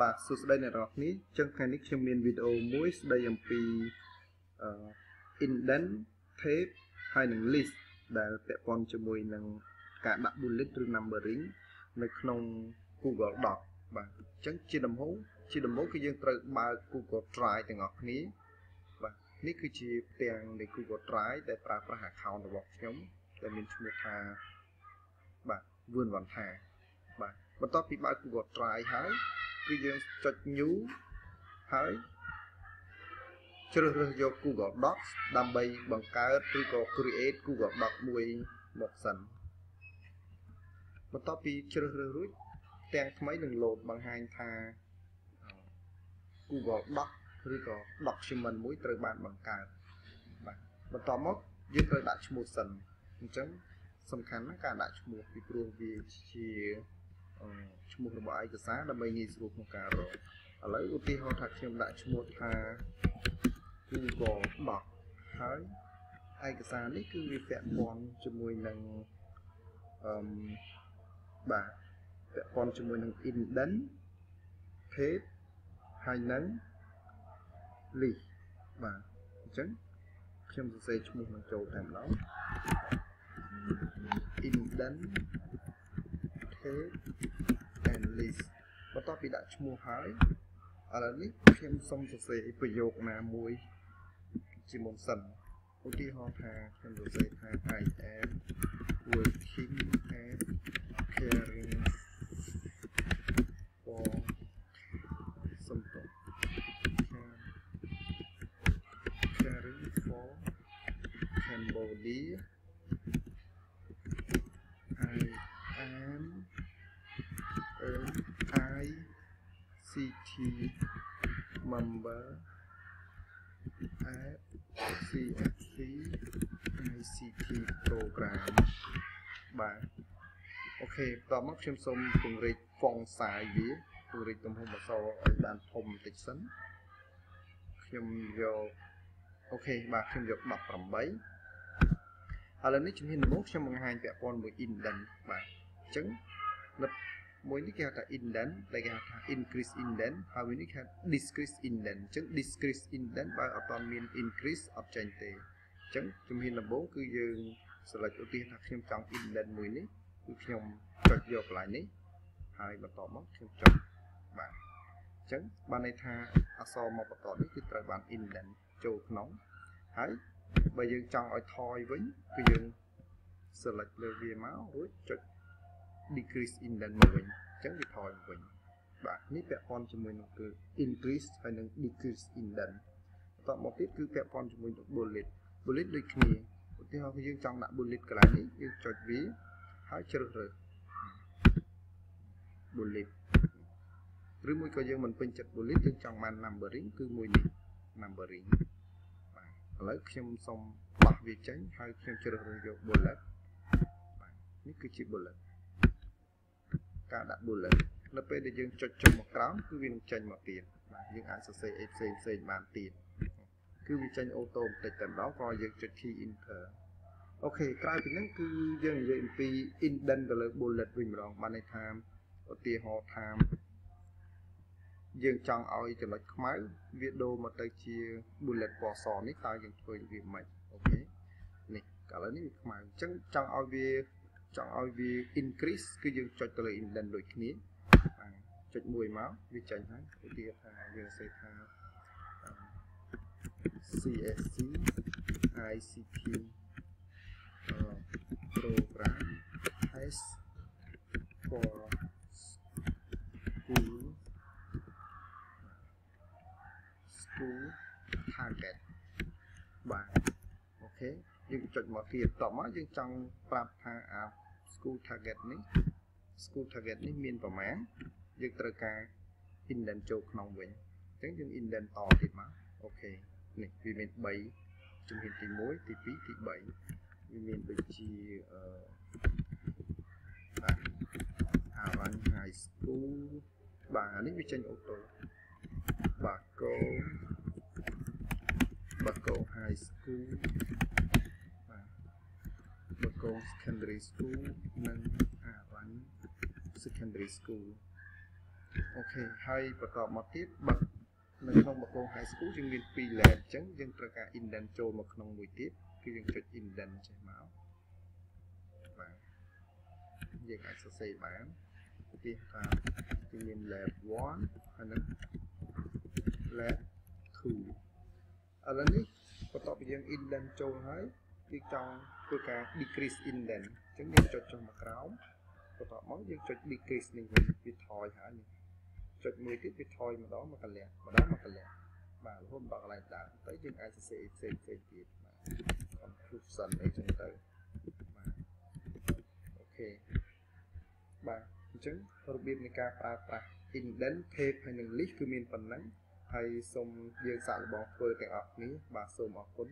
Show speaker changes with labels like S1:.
S1: បាទសួស្តីអ្នកនរគ្នាចឹងថ្ងៃនេះខ្ញុំមានវីដេអូមួយស្ដីអំពីអឺ indent tape ហើយនិង list ដែលពាក់ព័ន្ធជាមួយនឹងការដាក់ bullet ឬ numbering នៅក្នុង Google Doc បាទអញ្ចឹងជាដំបូងជាដំបូងគឺយើងត្រូវបើក Google Drive ទាំងអស់គ្នាបាទនេះគឺជាផ្ទាំងនៃ Google Drive ដែលប្រើប្រាស់ account របស់ខ្ញុំដែលមានឈ្មោះថាបាទ Vươn Văn Thà បាទបន្ទាប់ពីបើក Google Drive ហើយ គឺយើងចុច new ហើយជ្រើសរើសយក Google Docs ដើម្បីបង្កើតឬក៏ create Google Doc មួយមកសិនបន្ទាប់ពីជ្រើសរើសរួចទាំងថ្មីនឹង load បង្ហាញថា Google Doc ឬក៏ document មួយត្រូវបានបង្កើតបាទបន្ទាប់មកយើងត្រូវដាក់ឈ្មោះសិនអញ្ចឹងសំខាន់ណាស់ការដាក់ឈ្មោះពីព្រោះវាជា ឈ្មោះរបស់ឯកសារដើម្បីងាយស្រួលក្នុងការរកឥឡូវឧទាហរណ៍ថាខ្ញុំដាក់ឈ្មោះថា Google Doc ហើយឯកសារនេះគឺវាពាក់ព័ន្ធជាមួយនឹងអឺបាទពាក់ព័ន្ធជាមួយនឹង indent page ហើយនឹង list បាទអញ្ចឹងខ្ញុំសរសេរឈ្មោះនឹងចូលតែម្ដង indent page and list បន្ទាប់ពីដាក់ឈ្មោះហើយឥឡូវនេះខ្ញុំសូមសរសេរប្រយោគណាមួយជាមុនសិនឧទាហរណ៍ថាខ្ញុំសរសេរថា I am working at caring for simple caring for Cambodia I am an ICT member at CFC ICT program បាទអូខេបន្តមកខ្ញុំសូមពង្រីក font size វាពង្រីកទំហំអក្សរឲ្យបានធំបន្តិចសិនខ្ញុំយកអូខេបាទខ្ញុំយក18ឥឡូវនេះជំហានដំបូងខ្ញុំបង្ហាញពាក់ព័ន្ធមួយ indent បាទអញ្ចឹង មួយនេះគេហៅថា indent ដែលគេហៅថា increase indent ហើយមួយនេះគេហៅ decrease indent អញ្ចឹង decrease indent បើអត់ទាន់មាន increase អត់ចេញទេអញ្ចឹងជំហានដំបូងគឺយើង select ឧទាហរណ៍ថាខ្ញុំចង់ indent មួយនេះគឺខ្ញុំចុចយកកន្លែងនេះហើយបន្តមកខ្ញុំចុចបាទអញ្ចឹងបានន័យថាអក្សរមកបន្តនេះគឺត្រូវបាន indent ចូលក្នុងហើយបើយើងចង់ឲ្យថយវិញគឺយើង select លើវាមករួចចុច decrease indent មកវិញអញ្ចឹងវាថយមកវិញបាទនេះពាក់ព័ន្ធជាមួយនឹងគឺ increase ហើយនឹង decrease indent បន្តមកទៀតគឺពាក់ព័ន្ធជាមួយនឹង bullet bullet ដូចគ្នាឧទាហរណ៍យើងចង់ដាក់ bullet កន្លែងនេះយើងចុចវាហើយជ្រើសរើស bullet ឬមួយក៏យើងមិនពេញចិត្ត bullet យើងចង់បាន numbering គឺមួយនេះ numbering បាទឥឡូវខ្ញុំសូមបោះវាចេញហើយខ្ញុំជ្រើសរើសយក bullet បាទនេះគឺជា bullet ការដាក់ bullet នៅពេលដែលយើងចុចចុះមកក្រោមគឺវានឹងចេញមកទៀតបាទយើងអាចសរសេរអីផ្សេងផ្សេងបានទៀតគឺវាចេញអូតូបន្តិចតែម្ដងក៏យើងចុច key enter អូខេក្រៅពីហ្នឹងគឺយើងនិយាយអំពី indent ទៅលើ bullet វិញម្ដងបានន័យថាឧទាហរណ៍ថាយើងចង់ឲ្យចំណុចខ្មៅវាដូរមកទៅជា bullet ពណ៌សនេះតើយើងធ្វើវាមិនអូខេនេះឥឡូវនេះវាខ្មៅអញ្ចឹងចង់ឲ្យវា ចង់ឲ្យវា increase គឺយើងចុចទៅលើ indent ដូចគ្នាបាទចុចមួយមកវាចេញហើយឧទាហរណ៍ថាយើងសេថា CSC ICT program has for school school target បាទអូខេ យើងចុចមកទៀតតមកយើងចង់ប្រាប់ថាអា school target នេះ school target នេះមានប្រមាណយើងត្រូវការ indent ចូលក្នុងវិញអញ្ចឹងយើង indent តទៀតមកអូខេនេះវាមាន3ជំហានទី1ទី2ទី3វាមានដូចជាអឺបាទ Aran High School បាទនេះវាចេញអូតូបាទ Go បាទ Go High School បាទ Go Secondary School និង Aran Secondary School អអូខេហើយបន្តមកទៀតបើនៅក្នុងបកង high school យើងមាន2 lab អញ្ចឹងយើងត្រូវការ indent ចូលមកក្នុងមួយទៀតគឺយើងចុច indent ចេះមកបាទយើងអាចសរសេរបានទីថាយើងមាន lab 1ហើយនឹង lab 2ឥឡូវនេះបន្ទាប់ពីយើង indent ចូលហើយ យើងចង់ធ្វើការ decrease indent អញ្ចឹងយើងចុចចុះមកក្រោមបន្ទាប់មកយើងចុច decrease នេះវិញវាថយហើយនេះចុចមួយទៀតវាថយម្ដងមកកន្លះម្ដងមកកន្លះបាទរហូតដល់កន្លែងដើមទៅយើងអាចសរសេរផ្សេងផ្សេងទៀតបាទ conclusion អីចឹងទៅបាទអូខេបាទអញ្ចឹងរបៀបនៃការប្រើប្រាស់ indent tape ហើយនិង list គឺមានប៉ុណ្ណឹងហើយសូមយើងសាកល្បងធ្វើទាំងអស់គ្នាបាទសូមអរគុណ